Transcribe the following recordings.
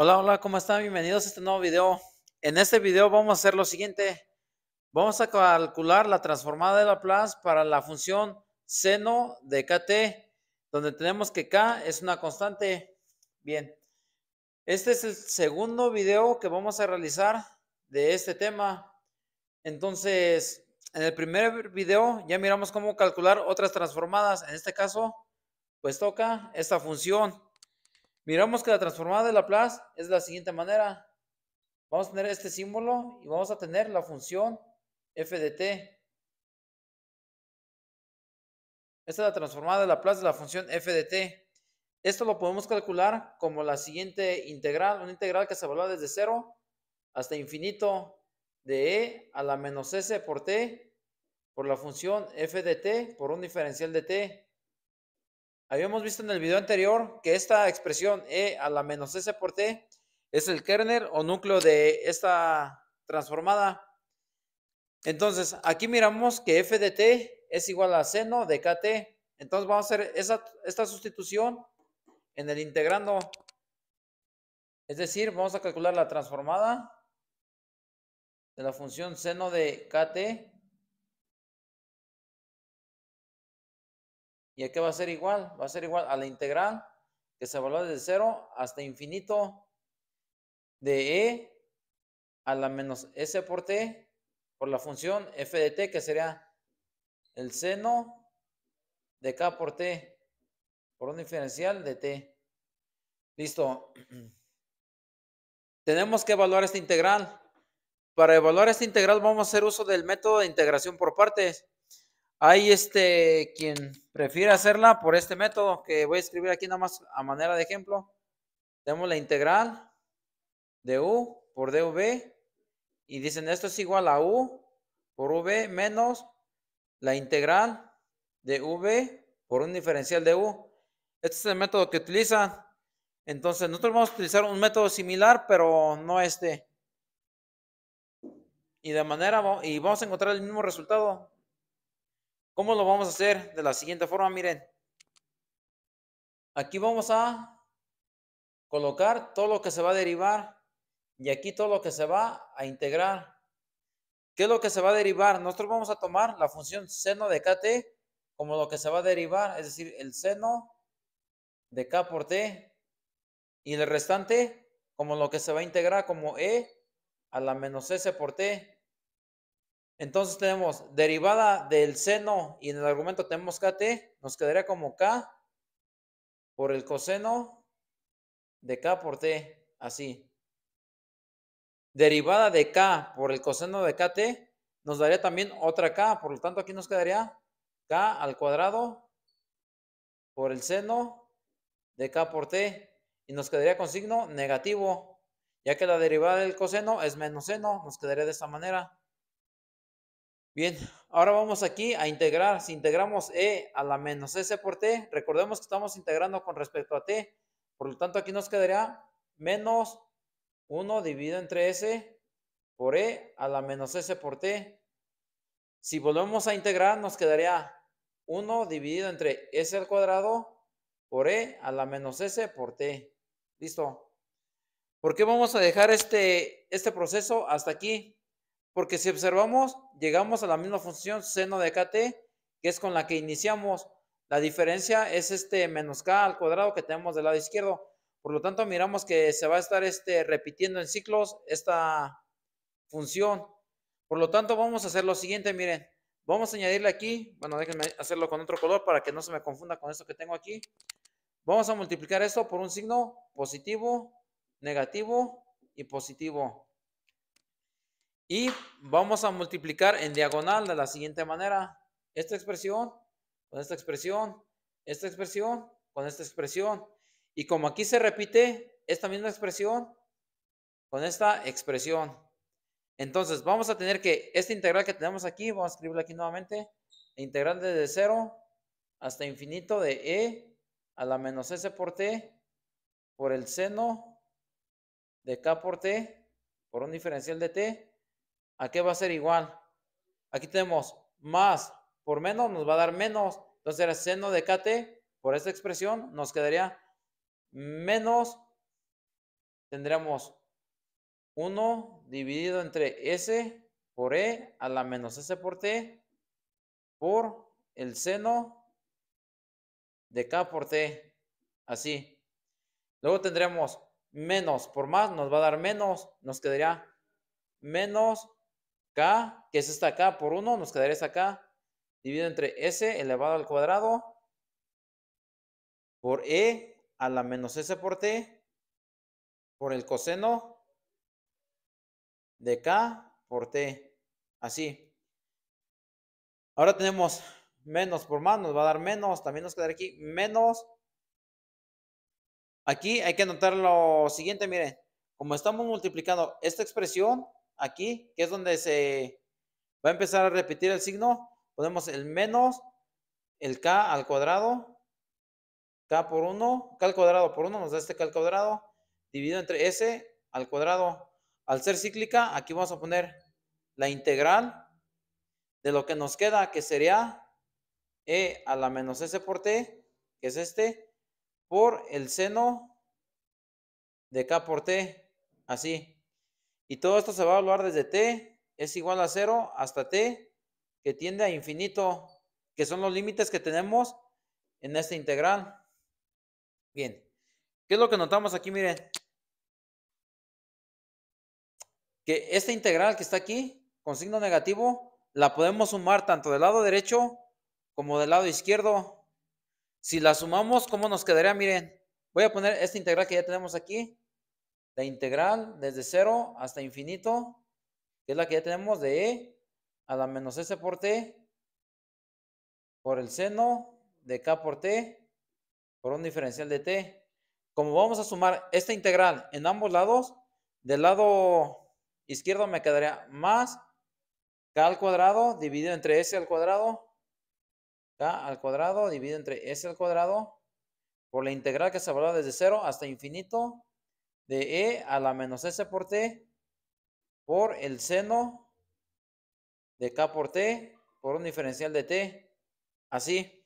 Hola, hola, ¿cómo están? Bienvenidos a este nuevo video. En este video vamos a hacer lo siguiente. Vamos a calcular la transformada de Laplace para la función seno de kt, donde tenemos que k es una constante. Bien, este es el segundo video que vamos a realizar de este tema. Entonces, en el primer video ya miramos cómo calcular otras transformadas. En este caso, pues toca esta función. Miramos que la transformada de Laplace es de la siguiente manera. Vamos a tener este símbolo y vamos a tener la función f de t. Esta es la transformada de Laplace de la función f de t. Esto lo podemos calcular como la siguiente integral, una integral que se evalúa desde 0 hasta infinito de e a la menos s por t por la función f de t por un diferencial de t. Habíamos visto en el video anterior que esta expresión e a la menos s por t es el kernel o núcleo de esta transformada. Entonces, aquí miramos que f de t es igual a seno de kt. Entonces, vamos a hacer esta sustitución en el integrando. Es decir, vamos a calcular la transformada de la función seno de kt ¿Y a qué va a ser igual? Va a ser igual a la integral que se evalúa desde 0 hasta infinito de e a la menos s por t por la función f de t que sería el seno de k por t por un diferencial de t. Listo. Tenemos que evaluar esta integral. Para evaluar esta integral vamos a hacer uso del método de integración por partes. Hay este quien prefiere hacerla por este método que voy a escribir aquí nada más a manera de ejemplo. Tenemos la integral de u por dv y dicen esto es igual a u por v menos la integral de v por un diferencial de u. Este es el método que utilizan. Entonces nosotros vamos a utilizar un método similar, pero no este. Y de manera, y vamos a encontrar el mismo resultado. ¿Cómo lo vamos a hacer? De la siguiente forma, miren. Aquí vamos a colocar todo lo que se va a derivar y aquí todo lo que se va a integrar. ¿Qué es lo que se va a derivar? Nosotros vamos a tomar la función seno de kt como lo que se va a derivar, es decir, el seno de k por t y el restante como lo que se va a integrar como e a la menos s por t. Entonces tenemos derivada del seno y en el argumento tenemos kt, nos quedaría como k por el coseno de k por t, así. Derivada de k por el coseno de kt nos daría también otra k, por lo tanto aquí nos quedaría k al cuadrado por el seno de k por t y nos quedaría con signo negativo, ya que la derivada del coseno es menos seno, nos quedaría de esta manera. Bien, ahora vamos aquí a integrar. Si integramos e a la menos s por t, recordemos que estamos integrando con respecto a t. Por lo tanto, aquí nos quedaría menos 1 dividido entre s por e a la menos s por t. Si volvemos a integrar, nos quedaría 1 dividido entre s al cuadrado por e a la menos s por t. ¿Listo? ¿Por qué vamos a dejar este, este proceso hasta aquí? Porque si observamos, llegamos a la misma función seno de kt, que es con la que iniciamos. La diferencia es este menos k al cuadrado que tenemos del lado izquierdo. Por lo tanto, miramos que se va a estar este, repitiendo en ciclos esta función. Por lo tanto, vamos a hacer lo siguiente, miren. Vamos a añadirle aquí, bueno, déjenme hacerlo con otro color para que no se me confunda con esto que tengo aquí. Vamos a multiplicar esto por un signo positivo, negativo y positivo. Y vamos a multiplicar en diagonal de la siguiente manera. Esta expresión con esta expresión, esta expresión con esta expresión. Y como aquí se repite esta misma expresión con esta expresión. Entonces vamos a tener que esta integral que tenemos aquí, vamos a escribirla aquí nuevamente, integral desde 0 hasta infinito de e a la menos s por t por el seno de k por t por un diferencial de t ¿A qué va a ser igual? Aquí tenemos más por menos, nos va a dar menos. Entonces el seno de kt por esta expresión nos quedaría menos tendríamos 1 dividido entre S por E a la menos S por T por el seno de K por T. Así. Luego tendremos menos por más, nos va a dar menos, nos quedaría menos Que es esta K por 1, nos quedaría esta K, dividido entre S elevado al cuadrado por E a la menos S por T por el coseno de K por T. Así. Ahora tenemos menos por más, nos va a dar menos. También nos quedará aquí menos. Aquí hay que notar lo siguiente, miren. Como estamos multiplicando esta expresión aquí, que es donde se va a empezar a repetir el signo, ponemos el menos el k al cuadrado, k por 1, k al cuadrado por 1 nos da este k al cuadrado, dividido entre s al cuadrado. Al ser cíclica, aquí vamos a poner la integral de lo que nos queda, que sería e a la menos s por t, que es este, por el seno de k por t, así. Y todo esto se va a evaluar desde t es igual a 0 hasta t, que tiende a infinito, que son los límites que tenemos en esta integral. Bien, ¿qué es lo que notamos aquí? Miren, que esta integral que está aquí, con signo negativo, la podemos sumar tanto del lado derecho como del lado izquierdo. Si la sumamos, ¿cómo nos quedaría? Miren, voy a poner esta integral que ya tenemos aquí, la integral desde 0 hasta infinito, que es la que ya tenemos de e a la menos s por t por el seno de k por t por un diferencial de t. Como vamos a sumar esta integral en ambos lados, del lado izquierdo me quedaría más k al cuadrado dividido entre s al cuadrado, k al cuadrado dividido entre s al cuadrado, por la integral que se valora desde 0 hasta infinito, de e a la menos s por t, por el seno de k por t, por un diferencial de t. Así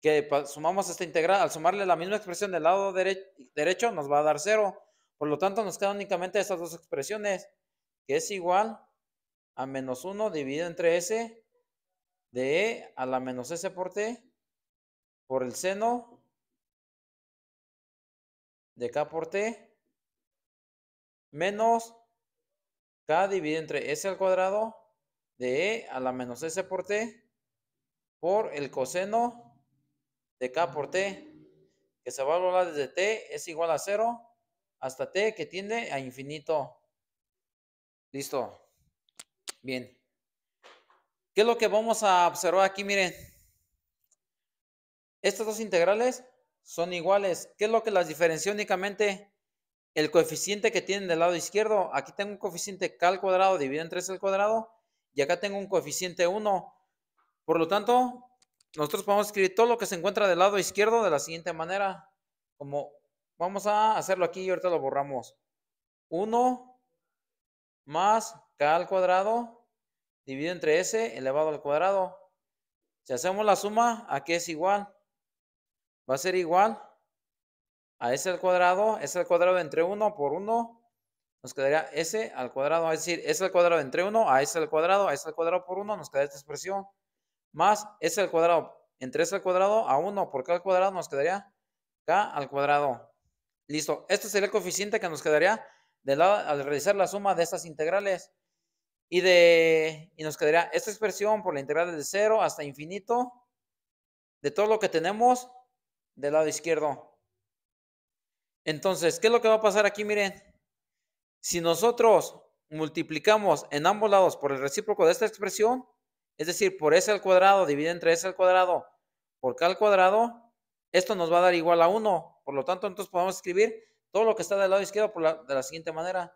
que sumamos esta integral, al sumarle la misma expresión del lado derecho, nos va a dar 0. Por lo tanto, nos quedan únicamente estas dos expresiones que es igual a menos 1 dividido entre s de e a la menos s por t por el seno de k por t menos k dividido entre s al cuadrado de e a la menos s por t por el coseno de k por t que se va a evaluar desde t es igual a 0 hasta t que tiende a infinito. Listo. Bien. ¿Qué es lo que vamos a observar aquí? Miren. Estas dos integrales son iguales. ¿Qué es lo que las diferencia únicamente? El coeficiente que tienen del lado izquierdo. Aquí tengo un coeficiente k al cuadrado dividido en 3 al cuadrado. Y acá tengo un coeficiente 1. Por lo tanto, nosotros podemos escribir todo lo que se encuentra del lado izquierdo de la siguiente manera. Como vamos a hacerlo aquí y ahorita lo borramos. 1 más k al cuadrado dividido entre s elevado al cuadrado. Si hacemos la suma, ¿a qué es igual? Va a ser igual a s al cuadrado, s al cuadrado entre 1 por 1, nos quedaría s al cuadrado, es decir, s al cuadrado entre 1 a s al cuadrado, a s al cuadrado por 1, nos queda esta expresión, más s al cuadrado entre s al cuadrado a 1 por k al cuadrado, nos quedaría k al cuadrado. Listo, este sería el coeficiente que nos quedaría al realizar la suma de estas integrales. Y, de, y nos quedaría esta expresión por la integral de 0 hasta infinito de todo lo que tenemos del lado izquierdo. Entonces, ¿qué es lo que va a pasar aquí? Miren, si nosotros multiplicamos en ambos lados por el recíproco de esta expresión, es decir, por s al cuadrado dividido entre s al cuadrado por k al cuadrado, esto nos va a dar igual a 1. Por lo tanto, entonces podemos escribir todo lo que está del lado izquierdo por de la siguiente manera,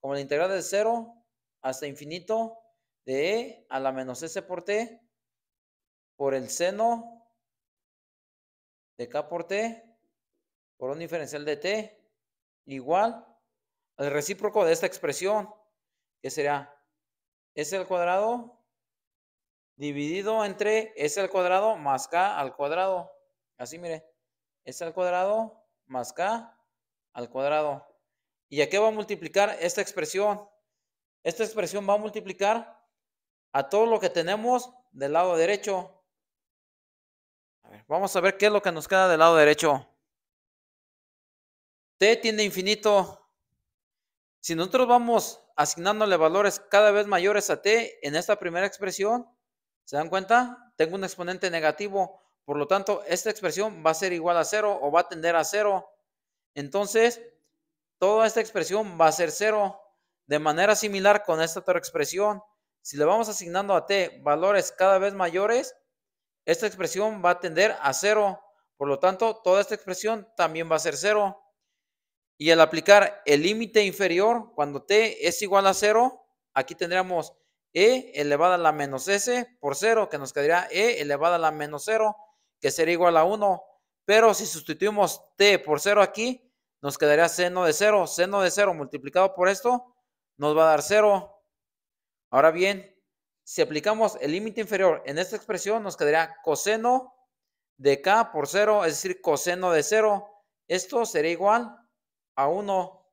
como la integral de 0 hasta infinito de e a la menos s por t por el seno de k por t por un diferencial de t igual al recíproco de esta expresión, que será s al cuadrado dividido entre s al cuadrado más k al cuadrado. Así mire, s al cuadrado más k al cuadrado. ¿Y a qué va a multiplicar esta expresión? Esta expresión va a multiplicar a todo lo que tenemos del lado derecho. vamos a ver qué es lo que nos queda del lado derecho. T tiende infinito. Si nosotros vamos asignándole valores cada vez mayores a t en esta primera expresión, ¿se dan cuenta? Tengo un exponente negativo, por lo tanto, esta expresión va a ser igual a cero o va a tender a cero. Entonces, toda esta expresión va a ser cero. De manera similar con esta otra expresión, si le vamos asignando a t valores cada vez mayores, esta expresión va a tender a cero. Por lo tanto, toda esta expresión también va a ser cero. Y al aplicar el límite inferior, cuando t es igual a cero, aquí tendríamos e elevada a la menos s por cero, que nos quedaría e elevada a la menos cero, que sería igual a 1. Pero si sustituimos t por cero aquí, nos quedaría seno de cero. Seno de cero multiplicado por esto nos va a dar cero. Ahora bien, si aplicamos el límite inferior en esta expresión, nos quedaría coseno de k por cero, es decir, coseno de cero. Esto sería igual a 1.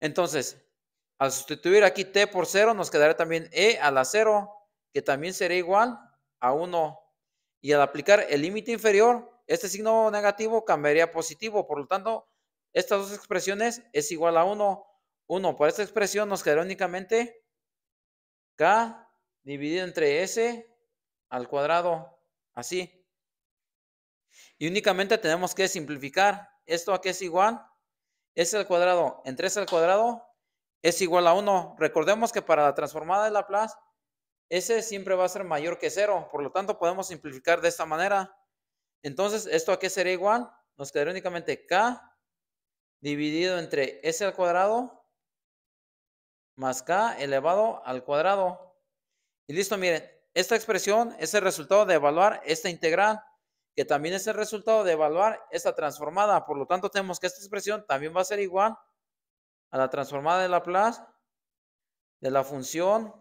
Entonces, al sustituir aquí t por 0, nos quedará también e a la 0, que también será igual a 1. Y al aplicar el límite inferior, este signo negativo cambiaría a positivo. Por lo tanto, estas dos expresiones es igual a 1. 1 por esta expresión nos quedará únicamente k dividido entre s al cuadrado. Así. Y únicamente tenemos que simplificar. ¿Esto a es igual? S al cuadrado entre S al cuadrado es igual a 1. Recordemos que para la transformada de Laplace, S siempre va a ser mayor que 0. Por lo tanto, podemos simplificar de esta manera. Entonces, ¿esto a qué sería igual? Nos quedaría únicamente K dividido entre S al cuadrado más K elevado al cuadrado. Y listo, miren, esta expresión es el resultado de evaluar esta integral que también es el resultado de evaluar esta transformada. Por lo tanto, tenemos que esta expresión también va a ser igual a la transformada de Laplace de la función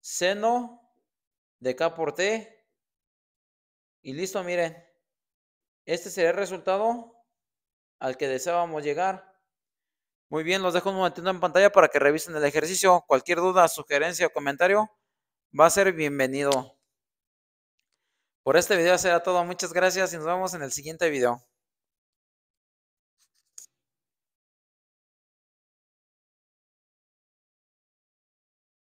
seno de k por t. Y listo, miren. Este sería el resultado al que deseábamos llegar. Muy bien, los dejo un momentito en pantalla para que revisen el ejercicio. Cualquier duda, sugerencia o comentario va a ser bienvenido. Por este video será todo. Muchas gracias y nos vemos en el siguiente video.